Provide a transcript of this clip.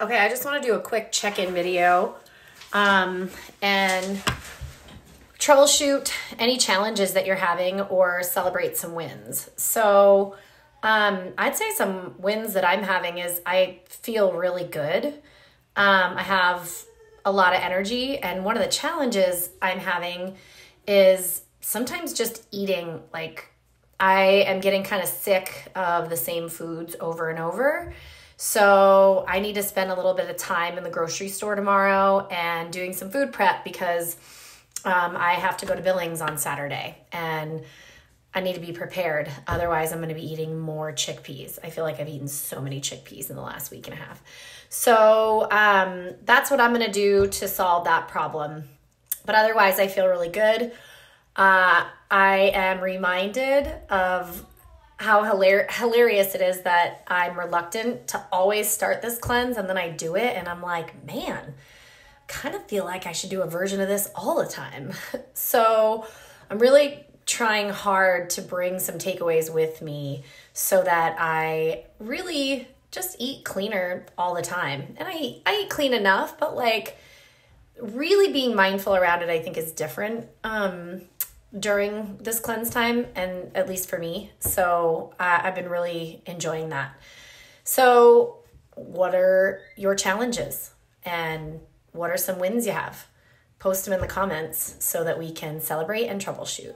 Okay, I just want to do a quick check-in video um, and troubleshoot any challenges that you're having or celebrate some wins. So um, I'd say some wins that I'm having is I feel really good. Um, I have a lot of energy, and one of the challenges I'm having is sometimes just eating like I am getting kind of sick of the same foods over and over. So I need to spend a little bit of time in the grocery store tomorrow and doing some food prep because um, I have to go to Billings on Saturday and I need to be prepared. Otherwise, I'm going to be eating more chickpeas. I feel like I've eaten so many chickpeas in the last week and a half. So um, that's what I'm going to do to solve that problem. But otherwise, I feel really good. Uh, I am reminded of how hilar- hilarious it is that I'm reluctant to always start this cleanse and then I do it and I'm like, man, kind of feel like I should do a version of this all the time. so I'm really trying hard to bring some takeaways with me so that I really just eat cleaner all the time. And I I eat clean enough, but like really being mindful around it I think is different. Um during this cleanse time, and at least for me. So uh, I've been really enjoying that. So, what are your challenges and what are some wins you have? Post them in the comments so that we can celebrate and troubleshoot.